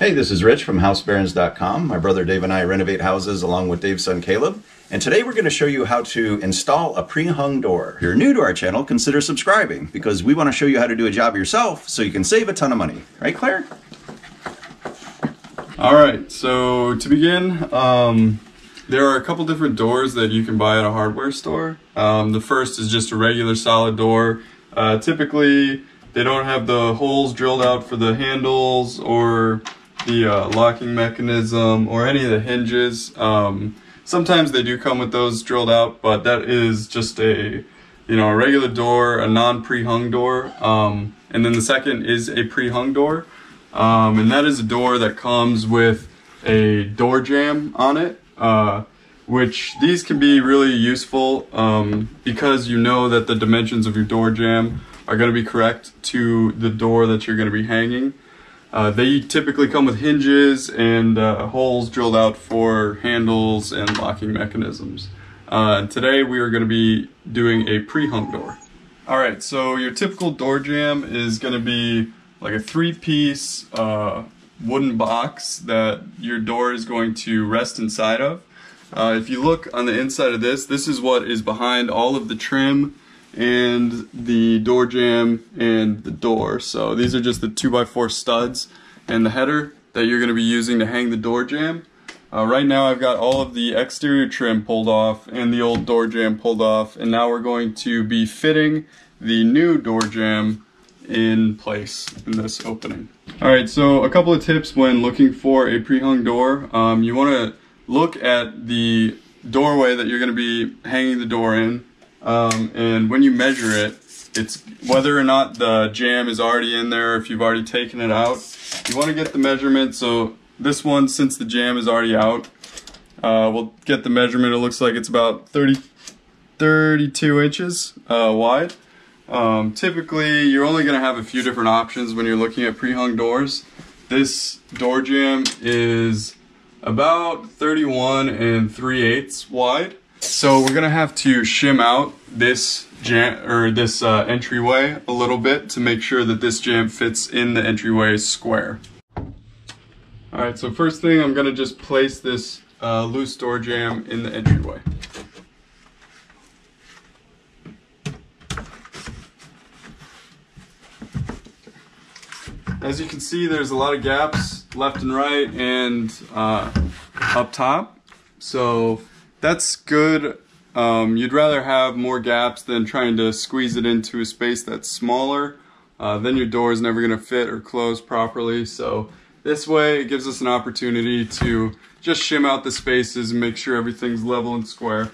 Hey, this is Rich from HouseBarons.com. My brother Dave and I renovate houses along with Dave's son Caleb. And today we're going to show you how to install a pre-hung door. If you're new to our channel, consider subscribing because we want to show you how to do a job yourself so you can save a ton of money. Right, Claire? All right, so to begin, um, there are a couple different doors that you can buy at a hardware store. Um, the first is just a regular solid door. Uh, typically, they don't have the holes drilled out for the handles or the uh, locking mechanism or any of the hinges. Um, sometimes they do come with those drilled out, but that is just a you know a regular door, a non pre-hung door. Um, and then the second is a pre-hung door, um, and that is a door that comes with a door jamb on it. Uh, which these can be really useful um, because you know that the dimensions of your door jamb are going to be correct to the door that you're going to be hanging. Uh, they typically come with hinges and uh, holes drilled out for handles and locking mechanisms. Uh, today we are going to be doing a pre-hung door. Alright, so your typical door jamb is going to be like a three-piece uh, wooden box that your door is going to rest inside of. Uh, if you look on the inside of this, this is what is behind all of the trim and the door jamb and the door. So these are just the 2x4 studs and the header that you're going to be using to hang the door jamb. Uh, right now I've got all of the exterior trim pulled off and the old door jamb pulled off and now we're going to be fitting the new door jamb in place in this opening. Alright, so a couple of tips when looking for a pre-hung door. Um, you want to look at the doorway that you're going to be hanging the door in um, and when you measure it, it's whether or not the jamb is already in there, if you've already taken it out. You want to get the measurement. So this one, since the jamb is already out, uh, we'll get the measurement. It looks like it's about 30, 32 inches uh, wide. Um, typically, you're only going to have a few different options when you're looking at pre-hung doors. This door jamb is about 31 and 3 eighths wide. So we're gonna have to shim out this jamb or this uh, entryway a little bit to make sure that this jamb fits in the entryway square. All right, so first thing I'm gonna just place this uh, loose door jamb in the entryway. As you can see, there's a lot of gaps left and right and uh, up top. So that's good. Um, you'd rather have more gaps than trying to squeeze it into a space that's smaller. Uh, then your door is never going to fit or close properly. So this way it gives us an opportunity to just shim out the spaces and make sure everything's level and square.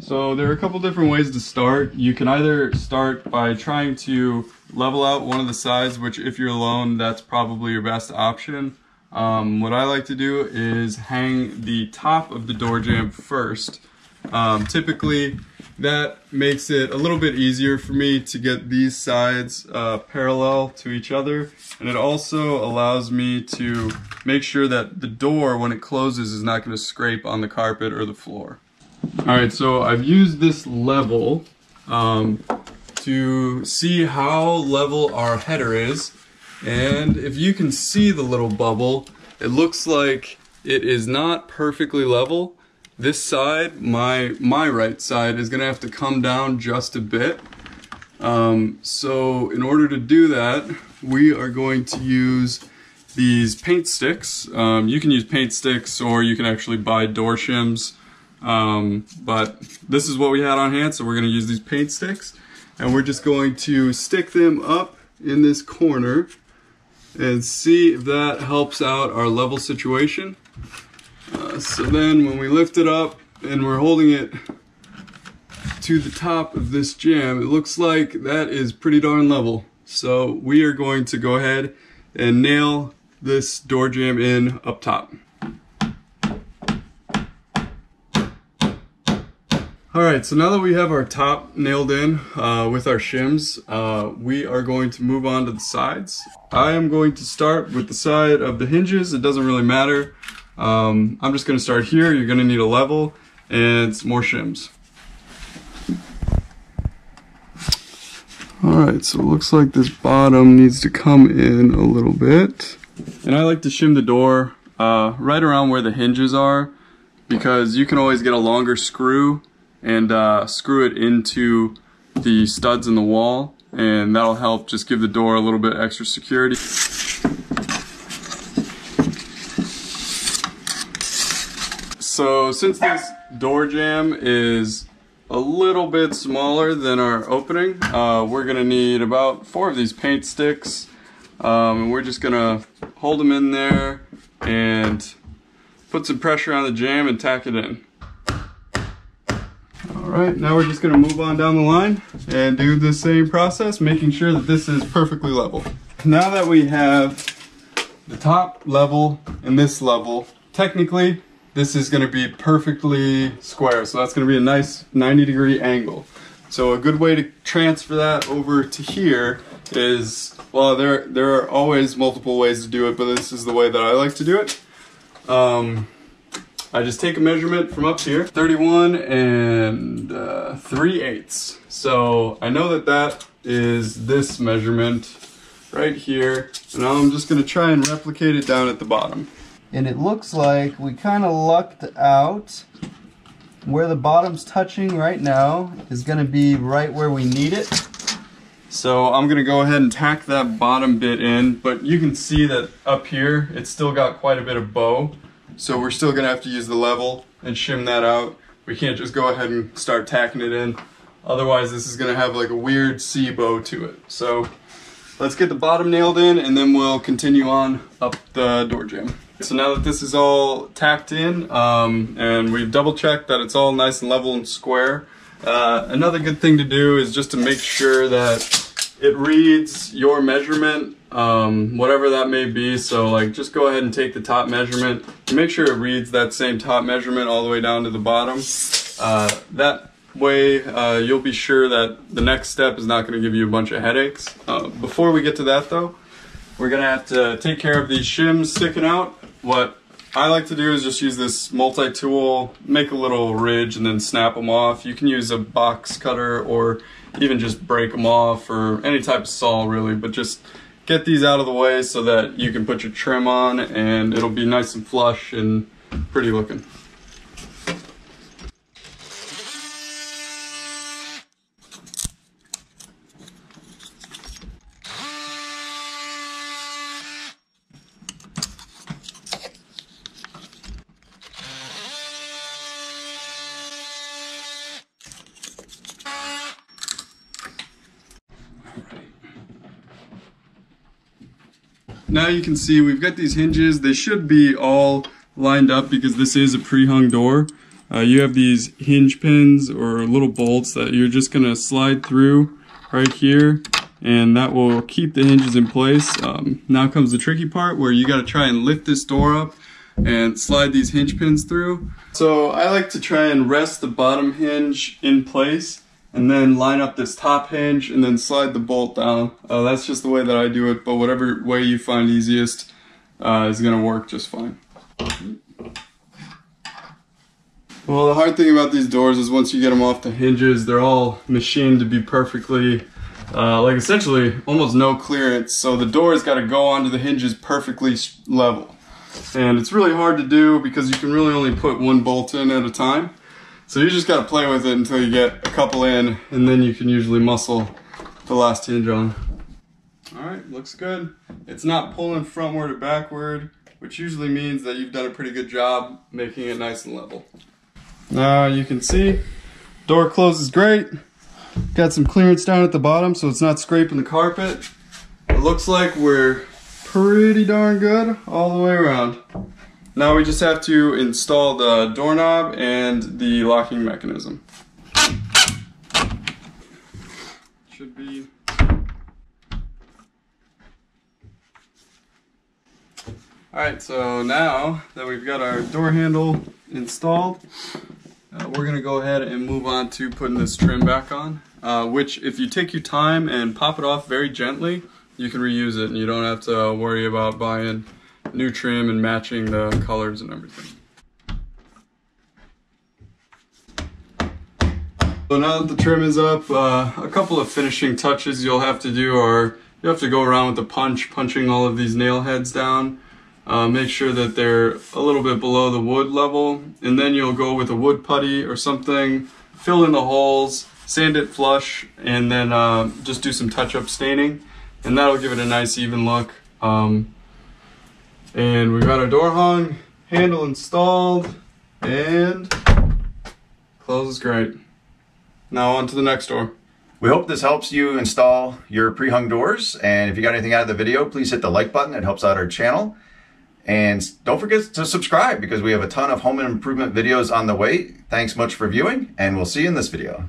So there are a couple different ways to start. You can either start by trying to level out one of the sides, which if you're alone, that's probably your best option. Um, what I like to do is hang the top of the door jamb first. Um, typically, that makes it a little bit easier for me to get these sides uh, parallel to each other. And it also allows me to make sure that the door, when it closes, is not going to scrape on the carpet or the floor. Alright, so I've used this level um, to see how level our header is and if you can see the little bubble, it looks like it is not perfectly level. This side, my, my right side, is gonna have to come down just a bit. Um, so in order to do that, we are going to use these paint sticks. Um, you can use paint sticks or you can actually buy door shims. Um, but this is what we had on hand, so we're gonna use these paint sticks and we're just going to stick them up in this corner and see if that helps out our level situation. Uh, so then when we lift it up and we're holding it to the top of this jamb, it looks like that is pretty darn level. So we are going to go ahead and nail this door jamb in up top. Alright, so now that we have our top nailed in uh, with our shims, uh, we are going to move on to the sides. I am going to start with the side of the hinges, it doesn't really matter. Um, I'm just going to start here, you're going to need a level and some more shims. Alright, so it looks like this bottom needs to come in a little bit. And I like to shim the door uh, right around where the hinges are because you can always get a longer screw and uh, screw it into the studs in the wall and that'll help just give the door a little bit extra security. So since this door jamb is a little bit smaller than our opening, uh, we're gonna need about four of these paint sticks. Um, and we're just gonna hold them in there and put some pressure on the jamb and tack it in. Right, now we're just gonna move on down the line and do the same process, making sure that this is perfectly level. Now that we have the top level and this level, technically this is gonna be perfectly square. So that's gonna be a nice 90 degree angle. So a good way to transfer that over to here is, well, there, there are always multiple ways to do it, but this is the way that I like to do it. Um, I just take a measurement from up here, 31 and uh, 3 eighths. So I know that that is this measurement right here. And now I'm just gonna try and replicate it down at the bottom. And it looks like we kind of lucked out. Where the bottom's touching right now is gonna be right where we need it. So I'm gonna go ahead and tack that bottom bit in, but you can see that up here, it's still got quite a bit of bow. So we're still gonna have to use the level and shim that out. We can't just go ahead and start tacking it in. Otherwise this is gonna have like a weird C bow to it. So let's get the bottom nailed in and then we'll continue on up the door jamb. So now that this is all tacked in um, and we've double checked that it's all nice and level and square, uh, another good thing to do is just to make sure that it reads your measurement, um, whatever that may be. So like just go ahead and take the top measurement make sure it reads that same top measurement all the way down to the bottom. Uh, that way uh, you'll be sure that the next step is not going to give you a bunch of headaches. Uh, before we get to that though, we're going to have to take care of these shims sticking out. What I like to do is just use this multi-tool, make a little ridge and then snap them off. You can use a box cutter or even just break them off or any type of saw really, but just get these out of the way so that you can put your trim on and it'll be nice and flush and pretty looking. Now you can see we've got these hinges. They should be all lined up because this is a pre-hung door. Uh, you have these hinge pins or little bolts that you're just going to slide through right here and that will keep the hinges in place. Um, now comes the tricky part where you got to try and lift this door up and slide these hinge pins through. So I like to try and rest the bottom hinge in place and then line up this top hinge and then slide the bolt down. Uh, that's just the way that I do it, but whatever way you find easiest uh, is gonna work just fine. Well, the hard thing about these doors is once you get them off the hinges, they're all machined to be perfectly, uh, like essentially almost no clearance. So the door's got to go onto the hinges perfectly level. And it's really hard to do because you can really only put one bolt in at a time. So you just gotta play with it until you get a couple in and then you can usually muscle the last hinge on. All right, looks good. It's not pulling frontward or backward, which usually means that you've done a pretty good job making it nice and level. Now you can see, door closes great. Got some clearance down at the bottom so it's not scraping the carpet. It looks like we're pretty darn good all the way around. Now we just have to install the doorknob and the locking mechanism. Should be Alright, so now that we've got our door handle installed, uh, we're going to go ahead and move on to putting this trim back on, uh, which if you take your time and pop it off very gently, you can reuse it and you don't have to worry about buying new trim and matching the colors and everything. So now that the trim is up, uh, a couple of finishing touches you'll have to do are you have to go around with the punch, punching all of these nail heads down. Uh, make sure that they're a little bit below the wood level, and then you'll go with a wood putty or something, fill in the holes, sand it flush, and then uh, just do some touch-up staining, and that'll give it a nice even look. Um, and we got our door hung, handle installed, and closes great. Now on to the next door. We hope this helps you install your pre-hung doors. And if you got anything out of the video, please hit the like button. It helps out our channel. And don't forget to subscribe because we have a ton of home improvement videos on the way. Thanks much for viewing, and we'll see you in this video.